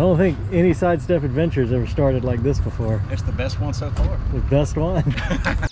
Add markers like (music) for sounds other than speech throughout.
don't think any sidestep adventures ever started like this before. It's the best one so far. The best one. (laughs)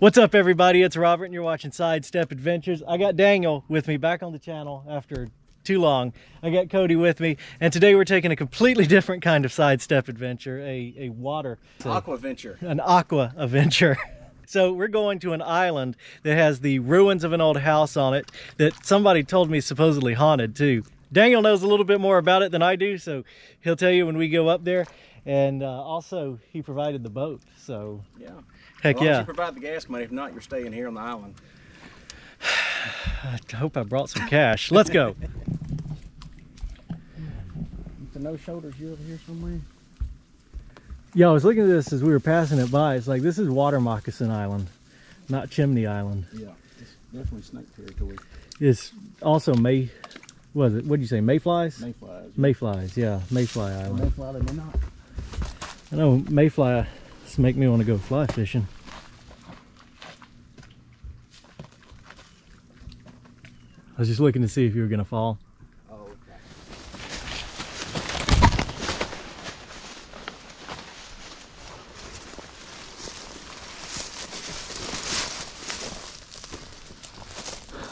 What's up everybody? It's Robert and you're watching Sidestep Adventures. I got Daniel with me back on the channel after too long. I got Cody with me and today we're taking a completely different kind of sidestep adventure, a, a water. Aqua venture. An aqua adventure. (laughs) So we're going to an island that has the ruins of an old house on it that somebody told me supposedly haunted too. Daniel knows a little bit more about it than I do, so he'll tell you when we go up there. And uh, also, he provided the boat, so Yeah. Heck as yeah. You provide the gas money. If not, you're staying here on the island. (sighs) I hope I brought some cash. Let's go. (laughs) The no shoulders, you over here somewhere? Yeah, I was looking at this as we were passing it by. It's like this is Water Moccasin Island, not Chimney Island. Yeah. It's definitely snake territory. It's also May. Was it? What did you say? Mayflies? Mayflies. Mayflies. Yeah, Mayfly Island. Mayfly, they may not. I know Mayfly. This make me want to go fly fishing. I was just looking to see if you were gonna fall. Oh, okay.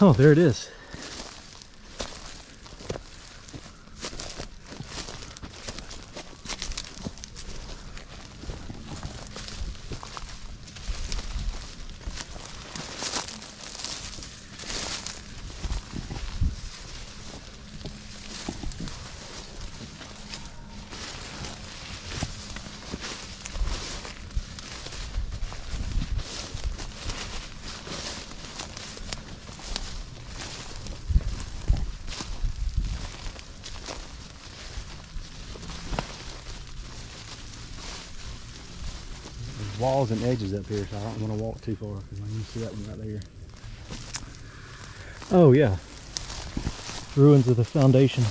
Oh, there it is. There's walls and edges up here, so I don't want to walk too far because I can see that one right there. Oh yeah. Ruins of the foundation.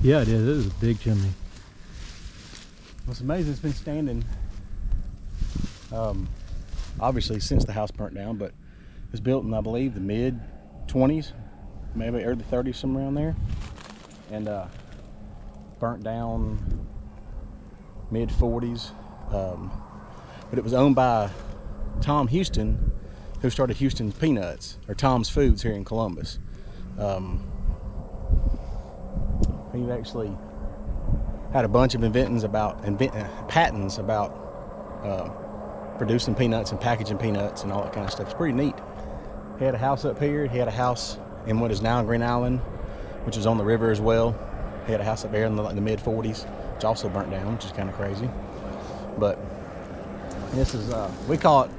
Yeah, it is. It is a big chimney. What's amazing, it's been standing, um, obviously since the house burnt down, but it was built in, I believe, the mid 20s, maybe early 30s, somewhere around there, and uh, burnt down mid 40s. Um, but it was owned by Tom Huston, who started Huston's Peanuts or Tom's Foods here in Columbus. Um, he actually had a bunch of inventings about invent, uh, patents about uh, producing peanuts and packaging peanuts and all that kind of stuff. It's pretty neat. He had a house up here. He had a house in what is now Green Island, which is on the river as well. He had a house up there in the, like, the mid 40s, which also burnt down, which is kind of crazy. But this is uh, we call it.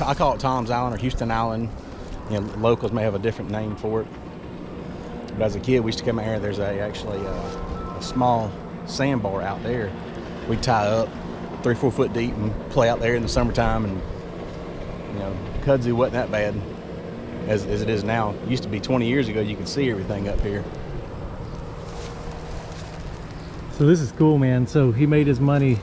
I call it Tom's Island or Huston Island. You know, locals may have a different name for it. But as a kid, we used to come out here. There's a actually uh, a small sandbar out there. We tie up three, four foot deep and play out there in the summertime. And you know, kudzu wasn't that bad as, as it is now. It used to be 20 years ago. You could see everything up here. So this is cool, man. So he made his money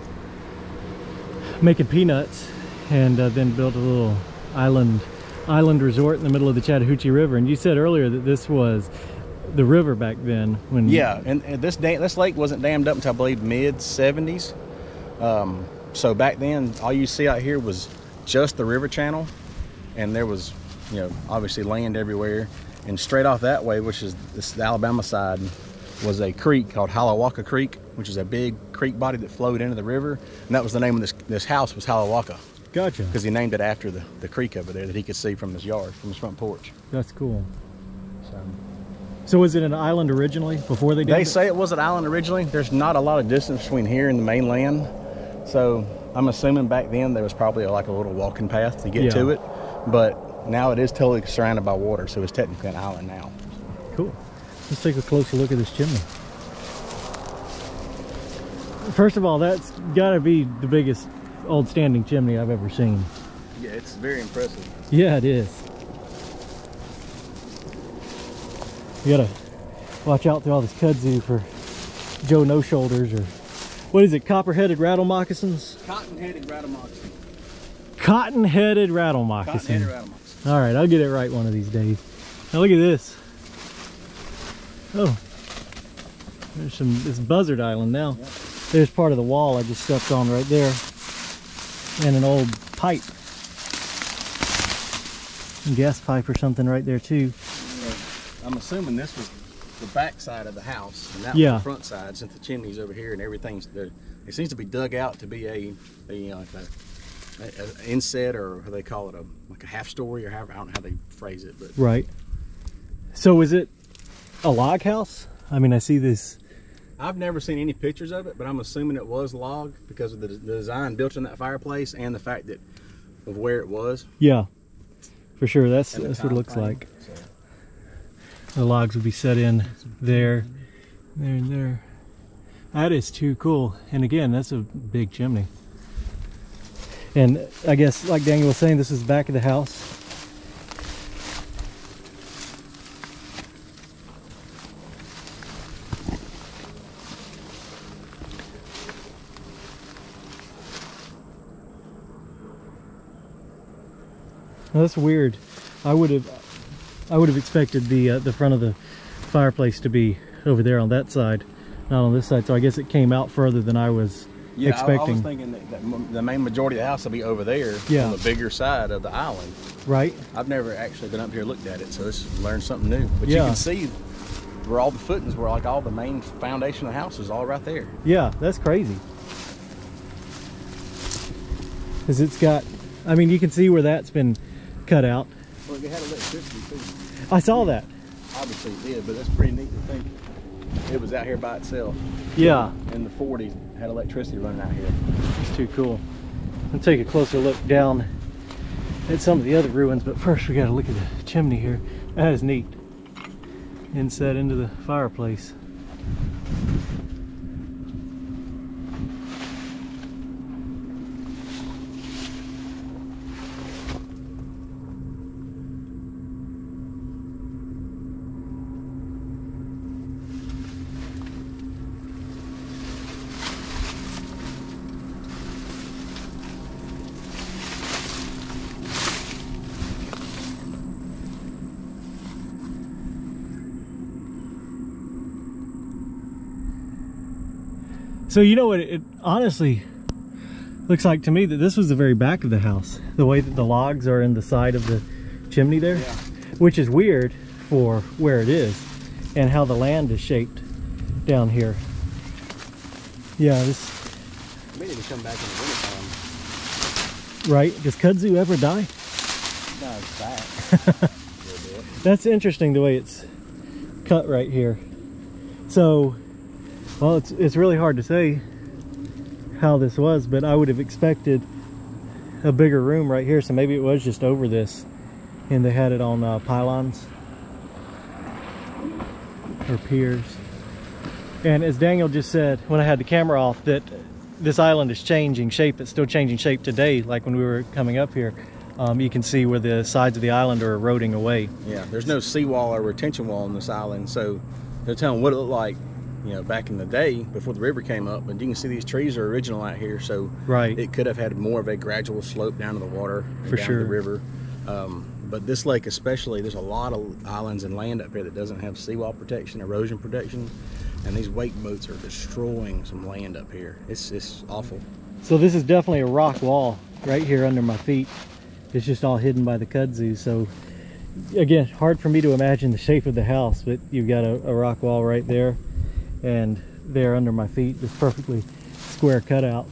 making peanuts, and uh, then built a little island island resort in the middle of the Chattahoochee River. And you said earlier that this was the river back then. When Yeah, and, and this dam, this lake wasn't dammed up until I believe mid 70s. Um, so back then, all you see out here was just the river channel, and there was, you know, obviously land everywhere. And straight off that way, which is this the Alabama side, was a creek called Hiawatha Creek, which is a big creek body that flowed into the river. And that was the name of this this house was Hiawatha Gotcha. because he named it after the, the creek over there that he could see from his yard, from his front porch. That's cool. So So was it an island originally before they did They it? say it was an island originally. There's not a lot of distance between here and the mainland. So I'm assuming back then there was probably like a little walking path to get Yeah. to it. But now it is totally surrounded by water, so it's technically an island now. Cool. Let's take a closer look at this chimney. First of all, that's got to be the biggest old standing chimney I've ever seen. Yeah, it's very impressive. Yeah, it is. You gotta watch out through all this kudzu for Joe No Shoulders or what is it? Copper-headed rattle moccasins? Cotton-headed rattle moccasin. Cotton-headed rattle moccasin. Cotton-headed rattle moccasin. All right, I'll get it right one of these days. Now look at this. Oh, there's some. This buzzard island now. There's part of the wall I just stepped on right there, and an old pipe, gas pipe or something right there too. I'm assuming this was the back side of the house, and that Yeah. was the front side, since the chimney's over here and everything's there. It seems to be dug out to be a, a you know, like a inset or what they call it, a like a half story or however I don't know how they phrase it, but Right. So is it a log house? I mean, I see this. I've never seen any pictures of it, but I'm assuming it was log because of the, the design built in that fireplace and the fact that of where it was. Yeah, for sure. That's that's what it looks frame. like. So, The logs would be set in there, there, and there. That is too cool. And again, that's a big chimney. And I guess, like Daniel was saying, this is the back of the house. Now, that's weird. I would have I would have expected the uh, the front of the fireplace to be over there on that side, not on this side. So I guess it came out further than I was yeah, I- I, was thinking that, that m- the main majority of the house will be over there Yeah. on the bigger side of the island. right? I've never actually been up here looked at it, so let's learn something new. But Yeah. you can see where all the footings were, like all the main foundation of the house is all right there. Yeah, that's crazy. Because it's got, I mean, you can see where that's been cut out. Well, it had electricity too. I saw that. Obviously it did, but that's pretty neat to think it was out here by itself. Yeah, In the 40s, had electricity running out here. it's too cool. Let's take a closer look down at some of the other ruins, but first we got to look at the chimney here. That is neat. Inset into the fireplace. So you know what it, it honestly looks like to me that this was the very back of the house. The way that the logs are in the side of the chimney there, Yeah. which is weird for where it is and how the land is shaped down here. Yeah, this Maybe to come back in the wintertime. right. Does kudzu ever die? No, it's back. A little bit. That's interesting the way it's cut right here. So, well, it's it's really hard to say how this was, but I would have expected a bigger room right here. So maybe it was just over this, and they had it on uh, pylons or piers. And as Daniel just said when I had the camera off, that this island is changing shape. It's still changing shape today, like when we were coming up here. Um, you can see where the sides of the island are eroding away. Yeah, there's no seawall or retention wall on this island, so they're telling what it looked like, you know, back in the day before the river came up. But you can see these trees are original out here, so Right. it could have had more of a gradual slope down to the water, For down sure. the river. Um, but this lake, especially, there's a lot of islands and land up here that doesn't have seawall protection, erosion protection, and these wake boats are destroying some land up here. It's it's awful. So this is definitely a rock wall right here under my feet. It's just all hidden by the kudzu. So again, hard for me to imagine the shape of the house, but you've got a, a rock wall right there and there under my feet this perfectly square cutout.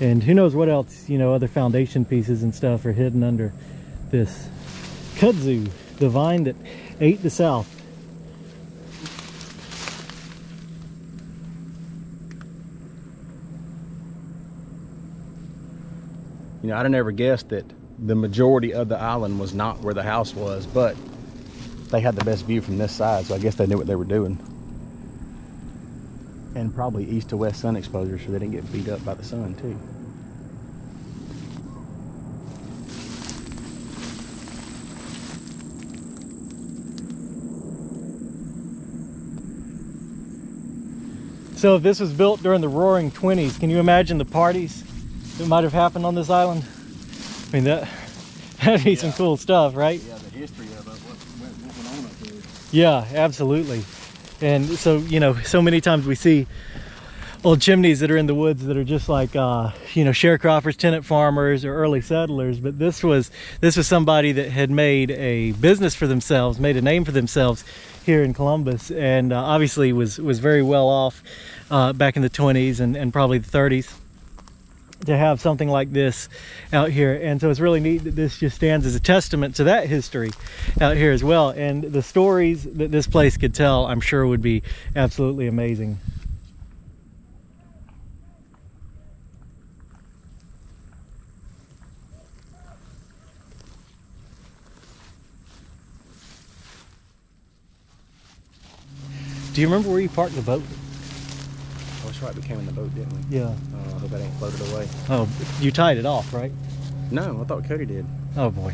And who knows what else you know other foundation pieces and stuff are hidden under this kudzu the vine that ate the south. You know i'd never guessed that the majority of the island was not where the house was but they had the best view from this side so i guess they knew what they were doing. And probably east to west sun exposure so they didn't get beat up by the sun, too. So if this was built during the roaring 20s, can you imagine the parties that might have happened on this island? I mean, that, (laughs) that'd be some cool stuff, right? Yeah, the history of it, what, what went on up here. Yeah, absolutely. And so, you know, so many times we see old chimneys that are in the woods that are just like, uh, you know, sharecroppers, tenant farmers, or early settlers. But this was this was somebody that had made a business for themselves, made a name for themselves here in Columbus, and uh, obviously was was very well off uh, back in the 20s and, and probably the 30s to have something like this out here. And so it's really neat that this just stands as a testament to that history out here as well. And the stories that this place could tell i'm sure would be absolutely amazing. Do you remember where you parked the boat that's right, we came in the boat, didn't we? yeah Oh, I hope that ain't floated away. oh you tied it off right No, I thought Cody did. oh boy